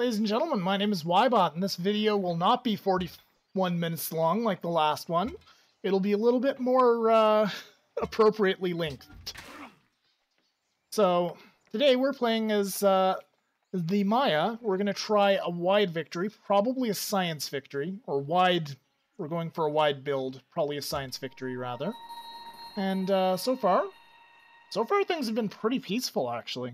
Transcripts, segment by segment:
Ladies and gentlemen, my name is Ybot, and this video will not be 41 minutes long like the last one. It'll be a little bit more uh, appropriately linked. So, today we're playing as uh, the Maya. We're going to try a wide victory, probably a science victory, or wide, we're going for a wide build, probably a science victory rather. And uh, so far, so far things have been pretty peaceful actually.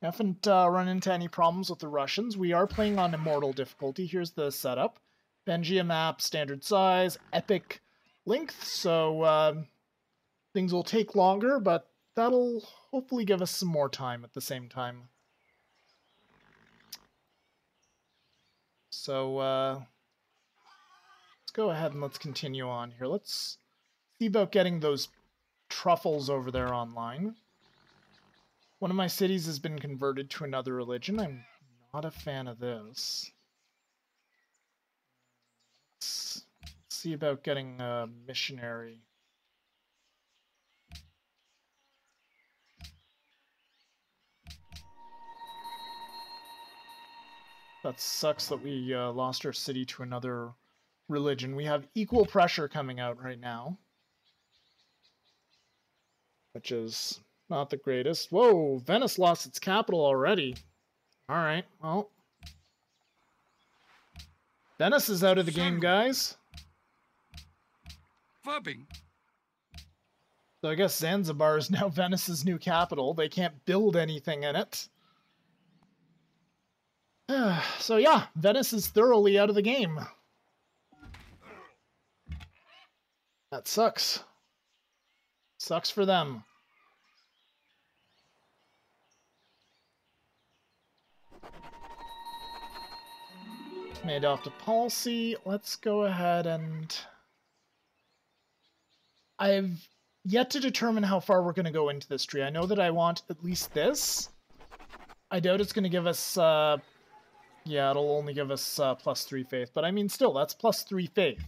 Haven't uh, run into any problems with the Russians. We are playing on Immortal difficulty. Here's the setup. Pangaea map, standard size, epic length, so uh, things will take longer, but that'll hopefully give us some more time at the same time. So, uh, let's go ahead and let's continue on here. Let's see about getting those truffles over there online. One of my cities has been converted to another religion. I'm not a fan of this. Let's see about getting a missionary. That sucks that we uh, lost our city to another religion. We have equal pressure coming out right now. Which is not the greatest. Whoa, Venice lost its capital already. Alright, well. Venice is out of the game, guys. Fubbing. So I guess Zanzibar is now Venice's new capital. They can't build anything in it. so yeah, Venice is thoroughly out of the game. That sucks. Sucks for them. Off to policy. Let's go ahead and... I've yet to determine how far we're going to go into this tree. I know that I want at least this. I doubt it's going to give us... Uh, yeah, it'll only give us uh, plus three faith. But I mean, still, that's plus three faith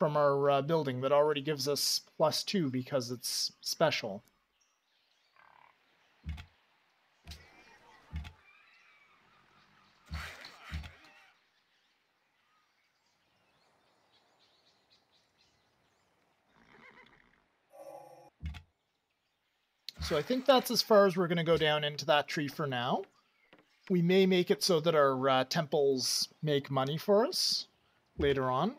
from our uh, building that already gives us plus two because it's special. So I think that's as far as we're going to go down into that tree for now. We may make it so that our uh, temples make money for us later on.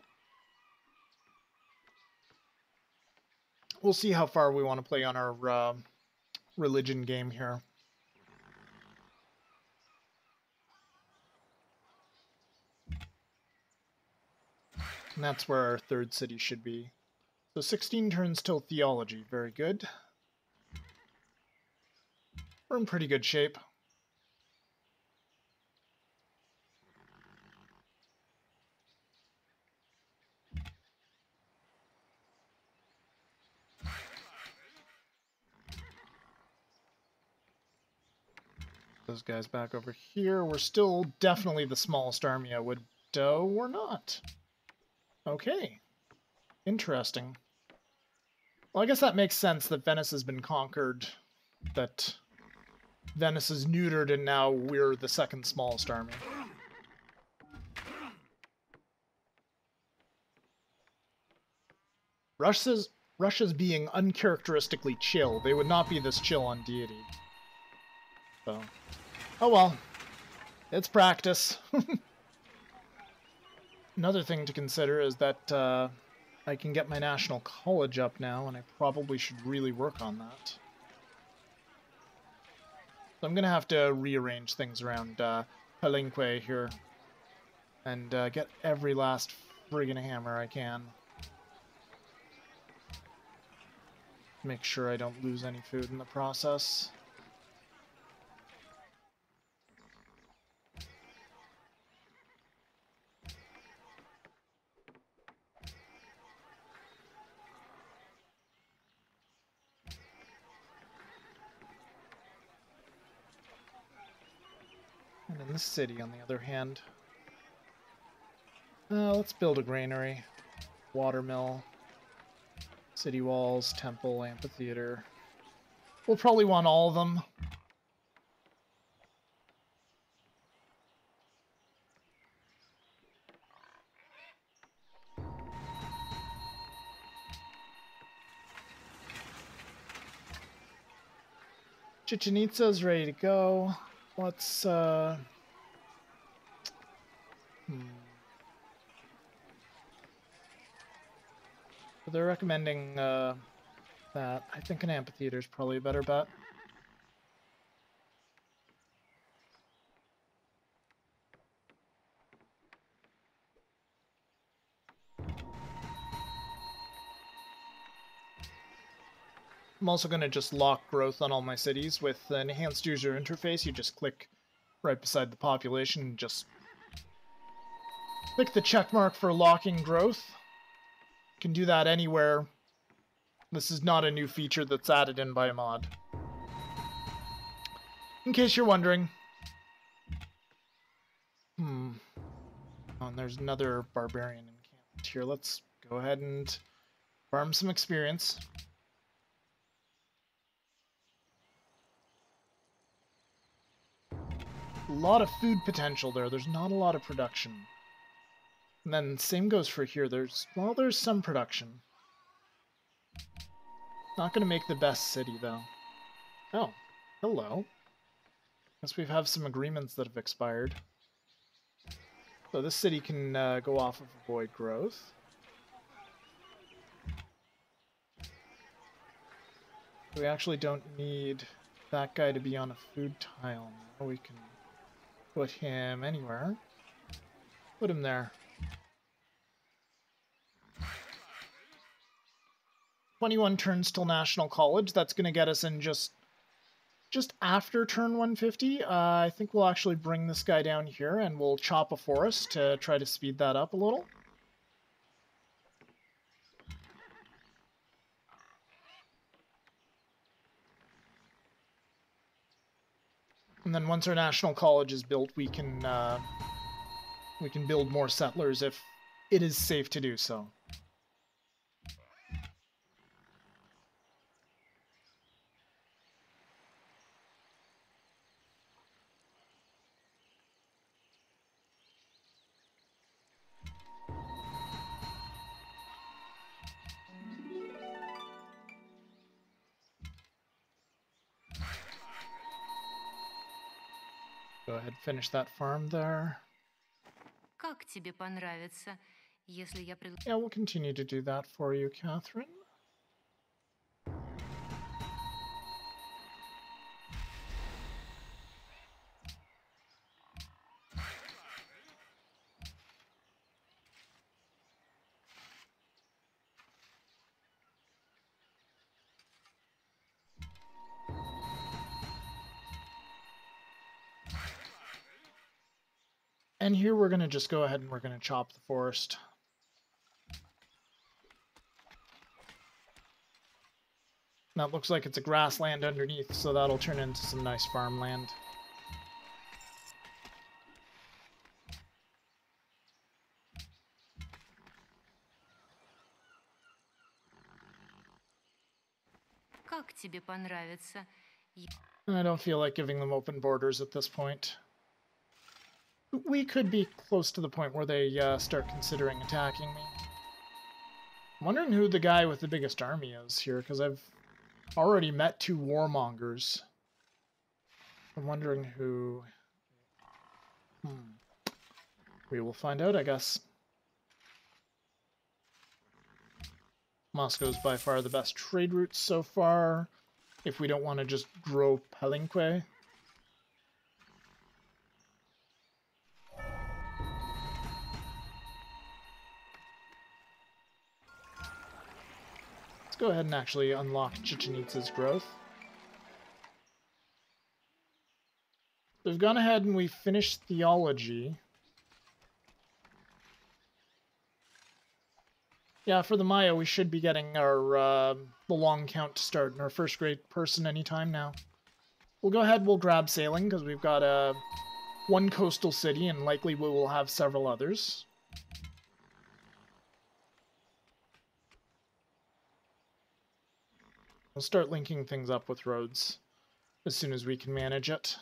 We'll see how far we want to play on our uh, religion game here. And that's where our third city should be. So 16 turns till theology. Very good. We're in pretty good shape. Those guys back over here. We're still definitely the smallest army I would... Uh, oh, we're not. Okay. Interesting. Well, I guess that makes sense that Venice has been conquered. That Venice is neutered and now we're the second smallest army. Russia's Russia's being uncharacteristically chill. They would not be this chill on deity. So, oh well. It's practice. Another thing to consider is that uh, I can get my national college up now, and I probably should really work on that. So I'm going to have to rearrange things around uh, Palenque here. And uh, get every last friggin' hammer I can. Make sure I don't lose any food in the process. And in the city, on the other hand. Uh, let's build a granary, watermill, city walls, temple, amphitheater. We'll probably want all of them. Chichen Itza is ready to go. Let's, uh... Hmm. They're recommending, uh, that. I think an amphitheater is probably a better bet. I'm also going to just lock growth on all my cities with an enhanced user interface. You just click right beside the population and just click the check mark for locking growth. You can do that anywhere. This is not a new feature that's added in by a mod. In case you're wondering. Hmm. Oh, and there's another barbarian encampment here. Let's go ahead and farm some experience. A lot of food potential there. There's not a lot of production. And then same goes for here. There's, well, there's some production. Not going to make the best city, though. Oh, hello. Guess we have some agreements that have expired. So this city can uh, go off of avoid growth. We actually don't need that guy to be on a food tile. Now we can put him anywhere. Put him there. 21 turns till National College. That's going to get us in just just after turn 150. Uh, I think we'll actually bring this guy down here and we'll chop a forest to try to speed that up a little. Then once our national college is built, we can uh, we can build more settlers if it is safe to do so. finish that farm there. Как тебе понравится, если я пред... Yeah, we'll continue to do that for you, Catherine. And here we're going to just go ahead and we're going to chop the forest. That looks like it's a grassland underneath, so that'll turn into some nice farmland. I don't feel like giving them open borders at this point we could be close to the point where they uh, start considering attacking me. I'm wondering who the guy with the biggest army is here, because I've already met two warmongers. I'm wondering who... Hmm. We will find out, I guess. Moscow's by far the best trade route so far, if we don't want to just grow Palenque. Let's go ahead and actually unlock Chichen Itza's growth. We've gone ahead and we finished theology. Yeah, for the Maya, we should be getting our uh, the long count to start in our first grade person anytime now. We'll go ahead, we'll grab sailing, because we've got uh, one coastal city, and likely we will have several others. We'll start linking things up with roads as soon as we can manage it.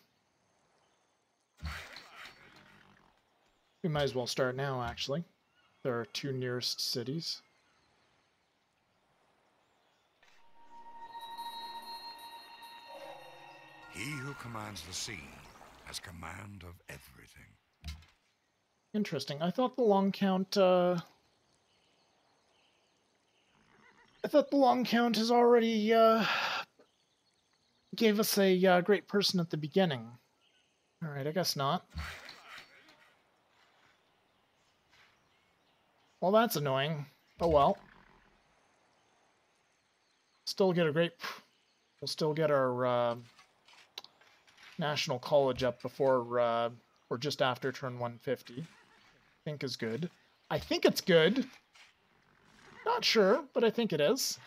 We might as well start now, actually. There are two nearest cities. He who commands the sea has command of everything. Interesting. I thought the long count. Uh... I thought the long count has already uh, gave us a uh, great person at the beginning. All right, I guess not. Well, that's annoying. Oh well. Still get a great. We'll still get our uh, national college up before uh, or just after turn 150. I think is good. I think it's good. Not sure, but I think it is.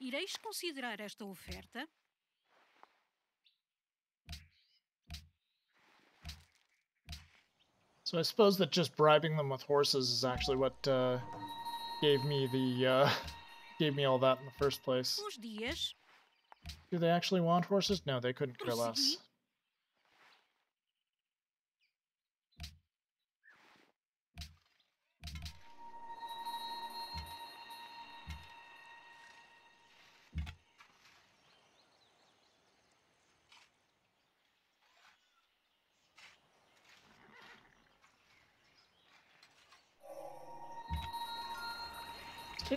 Ireis considerar esta oferta? So I suppose that just bribing them with horses is actually what uh, gave me the uh, gave me all that in the first place. Do they actually want horses? No, they couldn't care less.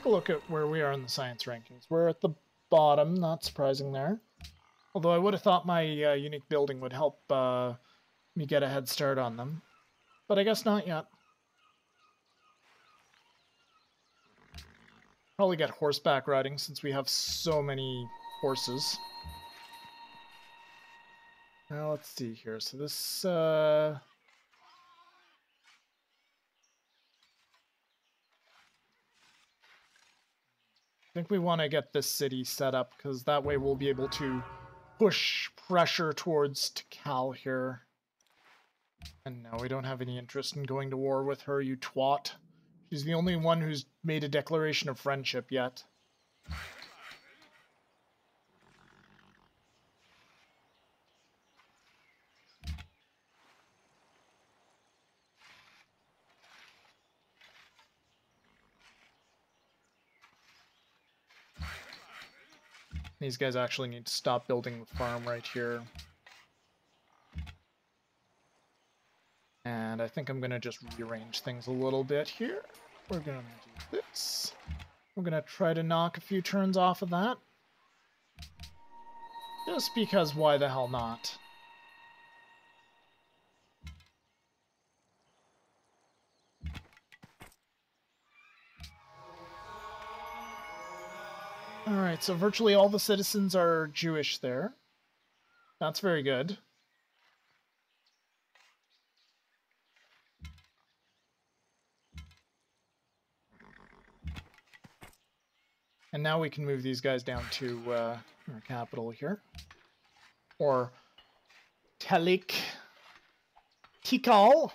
A look at where we are in the science rankings. We're at the bottom, not surprising there. Although I would have thought my uh, unique building would help uh, me get a head start on them. But I guess not yet. Probably get horseback riding since we have so many horses. Now let's see here. So this uh I think we want to get this city set up because that way we'll be able to push pressure towards Tikal here. And no, we don't have any interest in going to war with her, you twat. She's the only one who's made a declaration of friendship yet. These guys actually need to stop building the farm right here. And I think I'm going to just rearrange things a little bit here. We're going to do this. We're going to try to knock a few turns off of that. Just because why the hell not? Alright, so virtually all the citizens are Jewish there. That's very good. And now we can move these guys down to uh, our capital here. Or Telik. Tikal.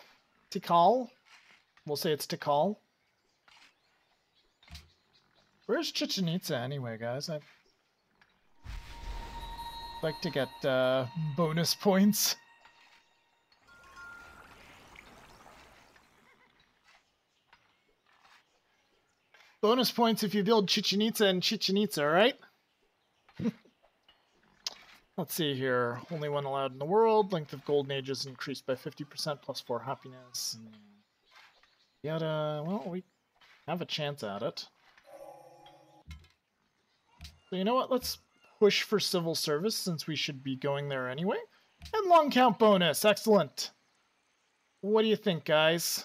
Tikal. We'll say it's Tikal. Where's Chichen Itza anyway, guys? I'd like to get uh, bonus points. Bonus points if you build Chichen Itza and Chichen Itza, right? Let's see here. Only one allowed in the world. Length of golden age is increased by 50%, plus 4 happiness. Yada. Well, we have a chance at it. So you know what? Let's push for civil service since we should be going there anyway. And long count bonus. Excellent. What do you think, guys?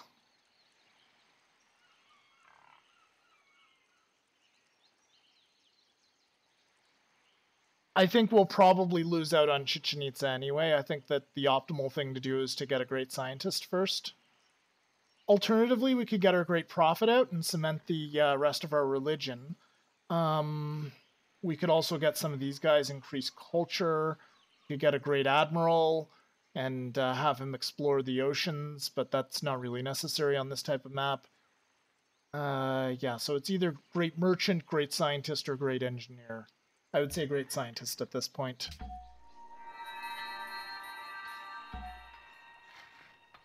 I think we'll probably lose out on Chichen Itza anyway. I think that the optimal thing to do is to get a great scientist first. Alternatively, we could get our great prophet out and cement the uh, rest of our religion. Um, we could also get some of these guys increase culture. You get a great admiral and uh, have him explore the oceans, but that's not really necessary on this type of map. Uh, yeah, so it's either great merchant, great scientist, or great engineer. I would say great scientist at this point.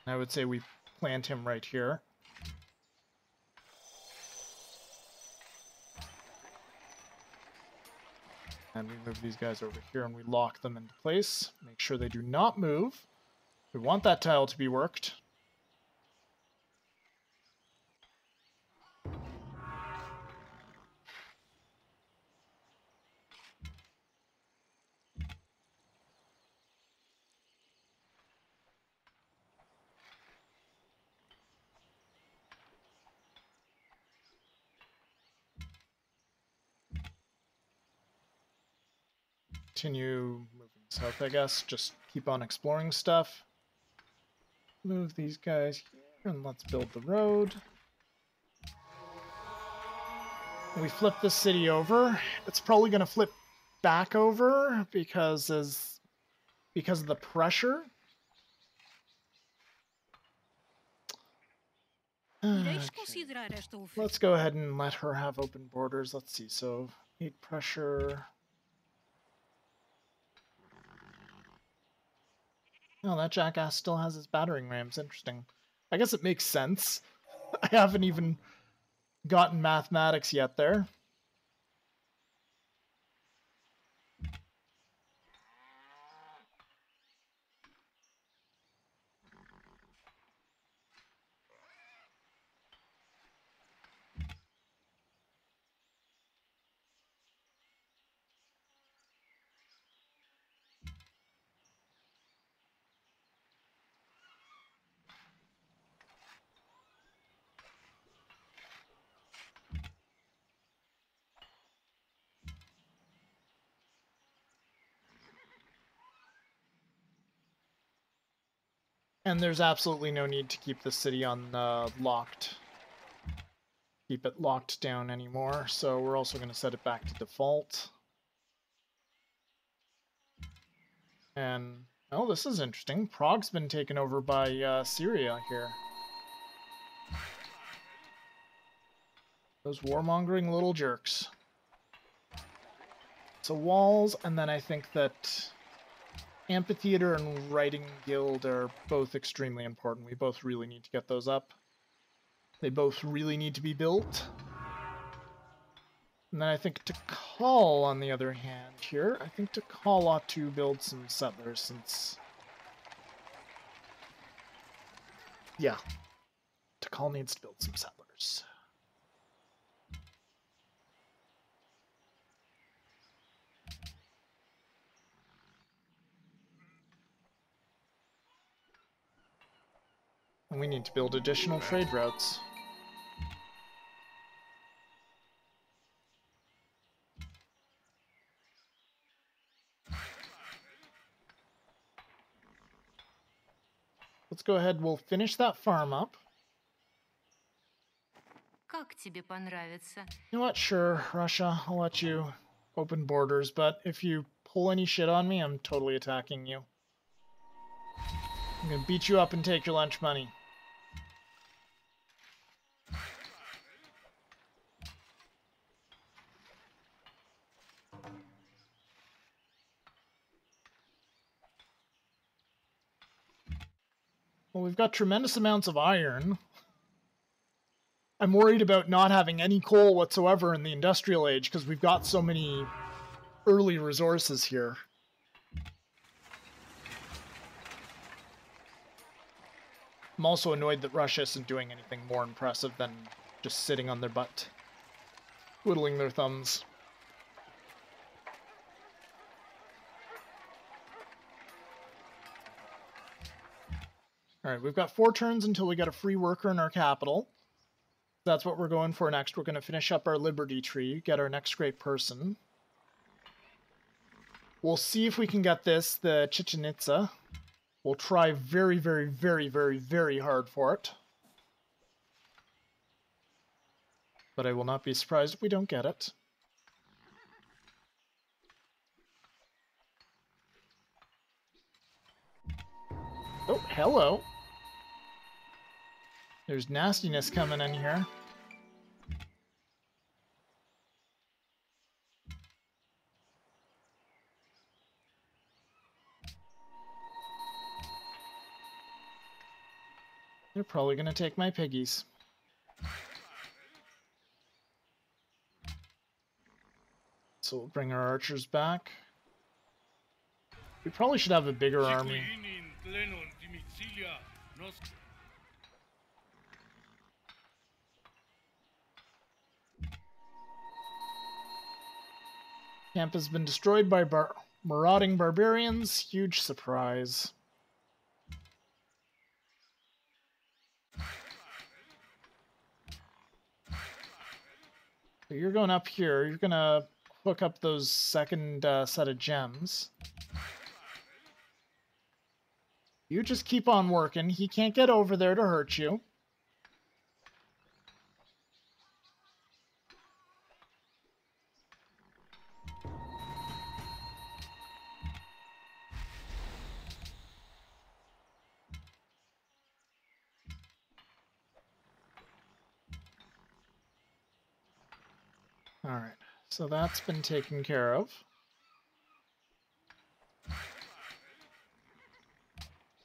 I would say we plant him right here. And we move these guys over here and we lock them into place. Make sure they do not move. We want that tile to be worked. Continue moving south, I guess. Just keep on exploring stuff. Move these guys here, and let's build the road. We flip the city over. It's probably going to flip back over because as because of the pressure. Okay. considerar esta oferta. Let's go ahead and let her have open borders. Let's see. So, need pressure. Oh, that jackass still has his battering rams. Interesting. I guess it makes sense. I haven't even gotten mathematics yet there. And there's absolutely no need to keep the city on uh, locked. Keep it locked down anymore. So we're also going to set it back to default. And oh, this is interesting. Prague's been taken over by uh, Syria here. Those warmongering little jerks. So walls, and then I think that Amphitheater and Writing Guild are both extremely important. We both really need to get those up. They both really need to be built. And then I think Tikal, on the other hand, here, I think Tikal ought to build some settlers since. Yeah. Tikal needs to build some settlers. And we need to build additional trade routes. Let's go ahead, we'll finish that farm up. You know what, sure, Russia, I'll let you open borders, but if you pull any shit on me, I'm totally attacking you. I'm gonna beat you up and take your lunch money. Well, we've got tremendous amounts of iron. I'm worried about not having any coal whatsoever in the industrial age because we've got so many early resources here. I'm also annoyed that Russia isn't doing anything more impressive than just sitting on their butt, twiddling their thumbs. Alright, we've got four turns until we get a free worker in our capital. That's what we're going for next. We're going to finish up our Liberty Tree, get our next great person. We'll see if we can get this, the Chichen Itza. We'll try very, very, very, very, very hard for it. But I will not be surprised if we don't get it. Oh, hello. There's nastiness coming in here. They're probably going to take my piggies. So we'll bring our archers back. We probably should have a bigger army. Camp has been destroyed by bar marauding barbarians. Huge surprise. So you're going up here. You're gonna hook up those second uh, set of gems. You just keep on working. He can't get over there to hurt you. Alright, so that's been taken care of.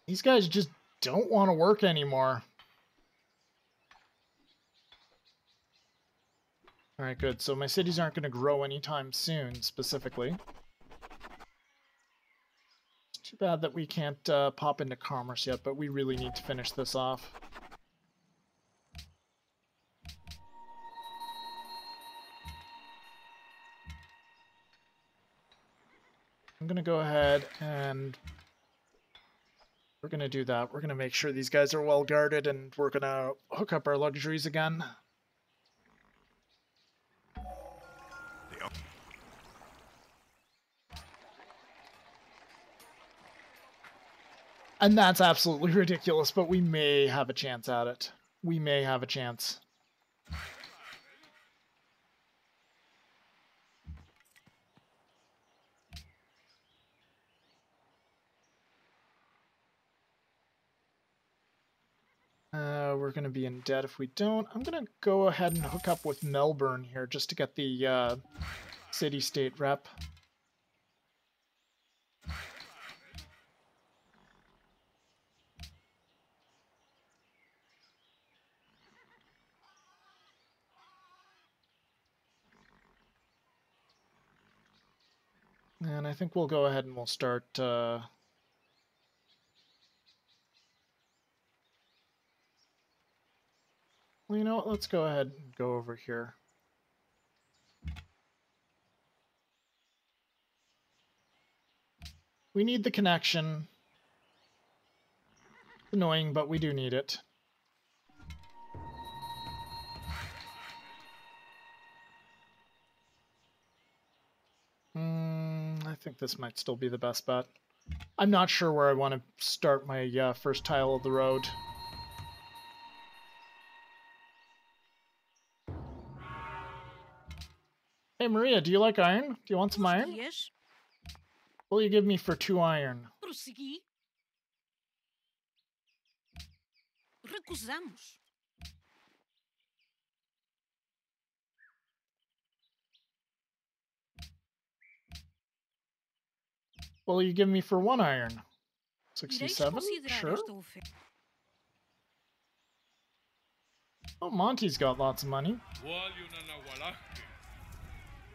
These guys just don't want to work anymore. Alright, good. So my cities aren't going to grow anytime soon, specifically. It's too bad that we can't uh, pop into commerce yet, but we really need to finish this off. Going to go ahead and we're going to do that. We're going to make sure these guys are well guarded and we're going to hook up our luxuries again. And that's absolutely ridiculous, but we may have a chance at it. We may have a chance. Uh, we're going to be in debt if we don't. I'm going to go ahead and hook up with Melbourne here just to get the uh, city-state rep. And I think we'll go ahead and we'll start... Uh, Well, you know what? Let's go ahead and go over here. We need the connection. Annoying, but we do need it. Mm, I think this might still be the best bet. I'm not sure where I want to start my uh, first tile of the road. Hey Maria, do you like iron? Do you want some iron? Yes. What will you give me for two iron? Prosseguir. Recusamos. What will you give me for one iron? 67? Sure. Oh, Monty's got lots of money.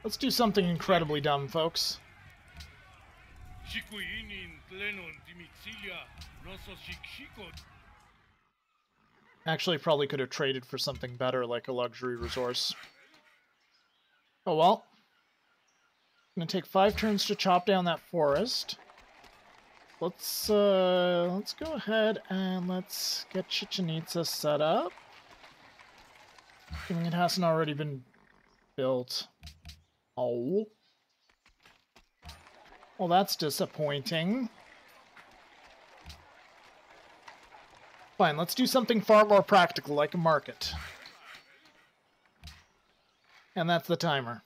Let's do something incredibly dumb, folks. Actually, probably could have traded for something better, like a luxury resource. Oh well. I'm gonna take five turns to chop down that forest. Let's uh, let's go ahead and let's get Chichen Itza set up. It hasn't already been built. Oh. Well, that's disappointing. Fine, let's do something far more practical, like a market. And that's the timer.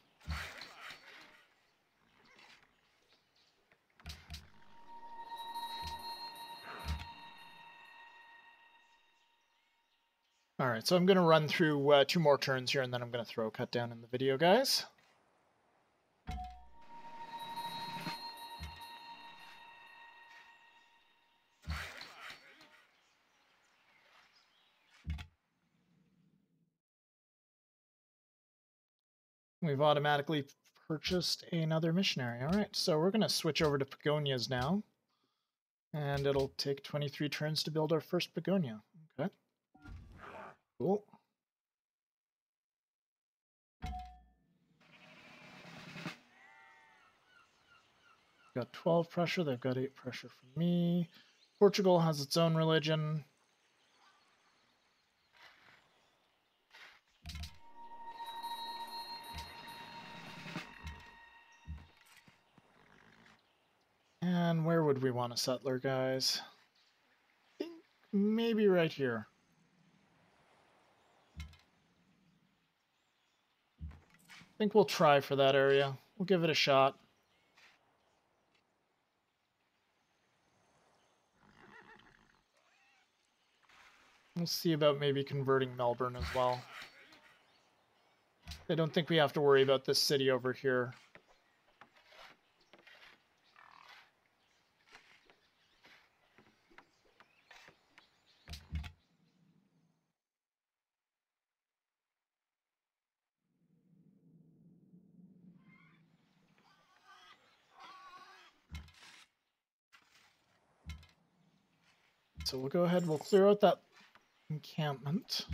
Alright, so I'm going to run through uh, two more turns here, and then I'm going to throw a cut down in the video, guys. We've automatically purchased another missionary. All right, so we're going to switch over to begonias now. And it'll take 23 turns to build our first begonia. Okay. Cool. Got 12 pressure, they've got 8 pressure for me. Portugal has its own religion. And where would we want a settler, guys? I think maybe right here. I think we'll try for that area. We'll give it a shot. We'll see about maybe converting Melbourne as well. I don't think we have to worry about this city over here. So we'll go ahead, we'll clear out that encampment.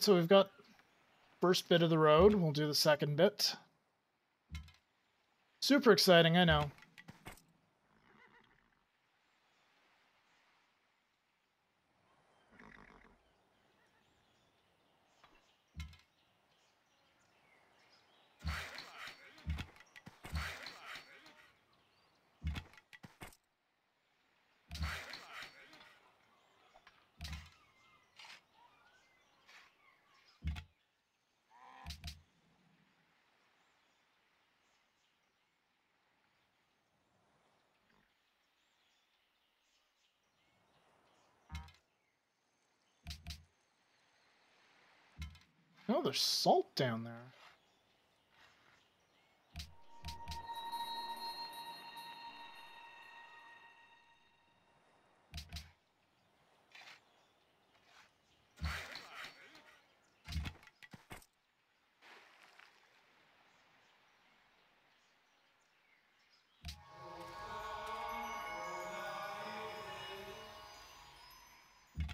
So we've got first bit of the road. We'll do the second bit. Super exciting, I know. Oh, there's salt down there.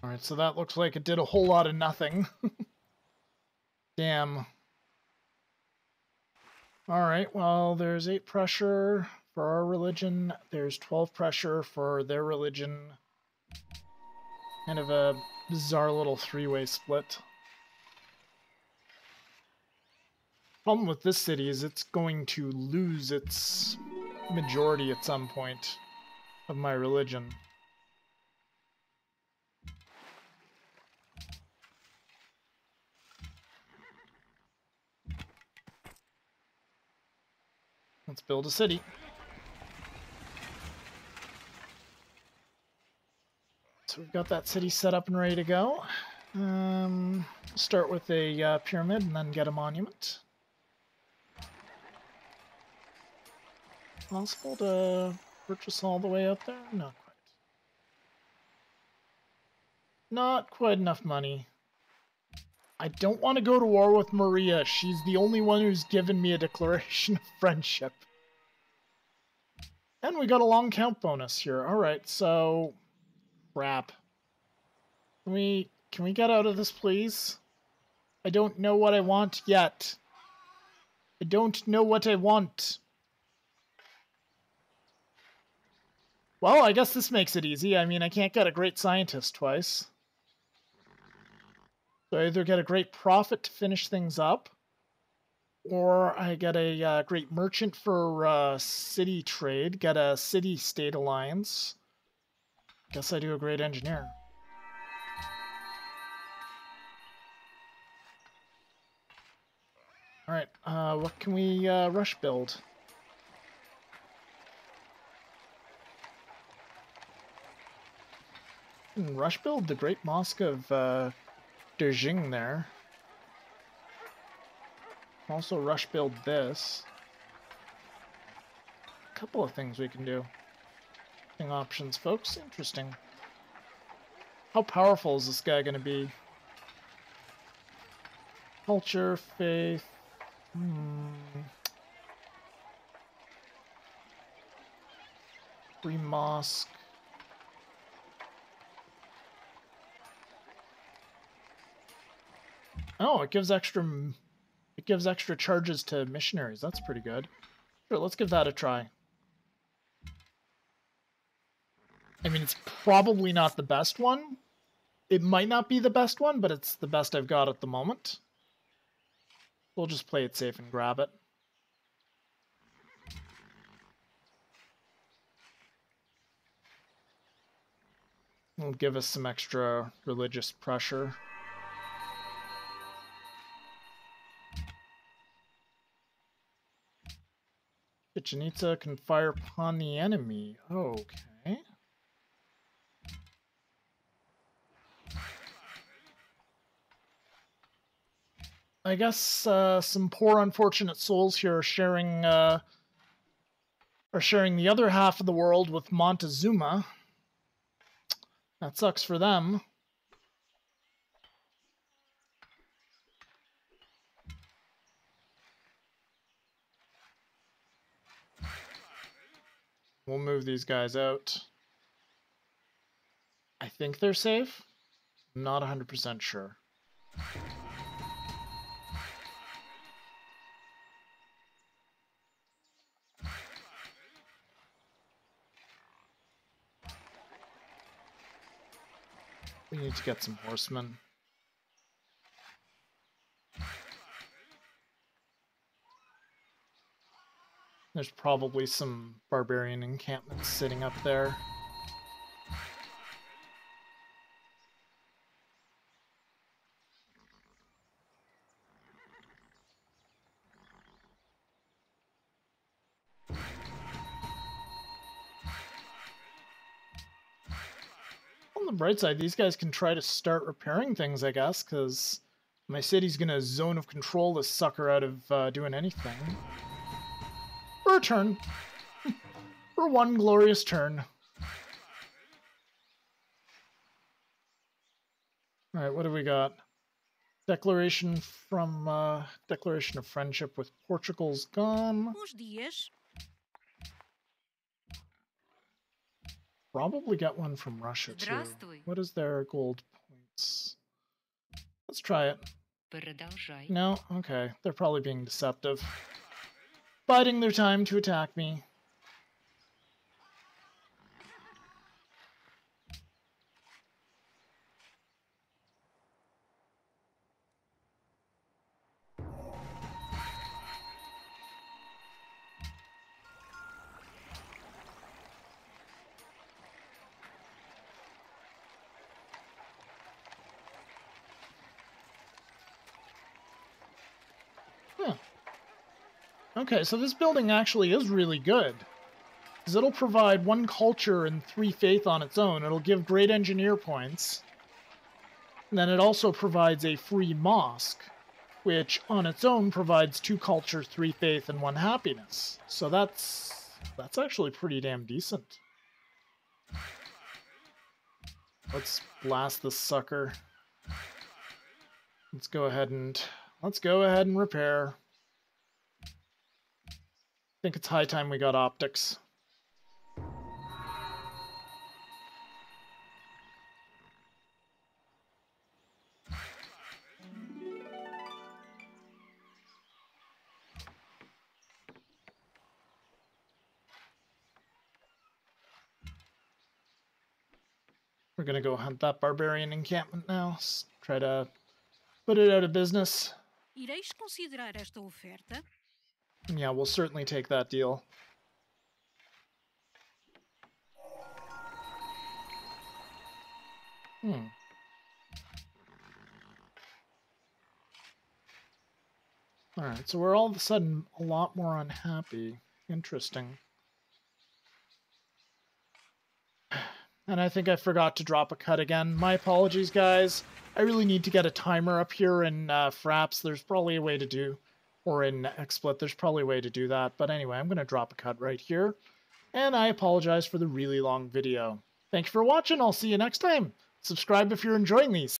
All right, so that looks like it did a whole lot of nothing. Damn. Alright, well, there's 8 pressure for our religion. There's 12 pressure for their religion. Kind of a bizarre little three-way split. Problem with this city is it's going to lose its majority at some point of my religion. Let's build a city. So we've got that city set up and ready to go. Um, start with a uh, pyramid and then get a monument. Possible to purchase all the way up there? Not quite. Not quite enough money. I don't want to go to war with Maria. She's the only one who's given me a declaration of friendship. And we got a long count bonus here. Alright, so... wrap. Can we, can we get out of this, please? I don't know what I want yet. I don't know what I want. Well, I guess this makes it easy. I mean, I can't get a great scientist twice. So I either get a great prophet to finish things up, or I get a uh, great merchant for uh, city trade, Get a city state alliance. Guess I do a great engineer. Alright, uh, what can we uh, rush build? Hmm, rush build the Great Mosque of uh, Djenne there. Also rush build this. A couple of things we can do. Options, folks. Interesting. How powerful is this guy going to be? Culture, faith. Hmm. Free mosque. Oh, it gives extra gives extra charges to missionaries. That's pretty good. Sure, let's give that a try. I mean, it's probably not the best one. It might not be the best one, but it's the best I've got at the moment. We'll just play it safe and grab it. It'll give us some extra religious pressure. Chichen Itza can fire upon the enemy. Okay. I guess uh, some poor unfortunate souls here are sharing uh, are sharing the other half of the world with Montezuma. That sucks for them. We'll move these guys out. I think they're safe. I'm not 100% sure. We need to get some horsemen. There's probably some barbarian encampments sitting up there. On the bright side, these guys can try to start repairing things, I guess, because my city's gonna zone of control this sucker out of uh, doing anything a turn. for one glorious turn. All right, what do we got? Declaration from uh, Declaration of Friendship with Portugal's gone. Probably get one from Russia too. What is their gold points? Let's try it. No, okay. They're probably being deceptive. Biding their time to attack me. Okay, so this building actually is really good. Because it'll provide one culture and three faith on its own. It'll give great engineer points. And then it also provides a free mosque, which on its own provides two culture, three faith, and one happiness. So that's that's actually pretty damn decent. Let's blast this sucker. Let's go ahead and let's go ahead and repair. I think it's high time we got optics. We're gonna go hunt that barbarian encampment now. s- Try to put it out of business. Ireis considerar esta oferta? Yeah, we'll certainly take that deal. Hmm. Alright, so we're all of a sudden a lot more unhappy. Interesting. And I think I forgot to drop a cut again. My apologies, guys. I really need to get a timer up here in uh, Fraps. There's probably a way to do, or in XSplit, there's probably a way to do that. But anyway, I'm going to drop a cut right here. And I apologize for the really long video. Thank you for watching. I'll see you next time. Subscribe if you're enjoying these.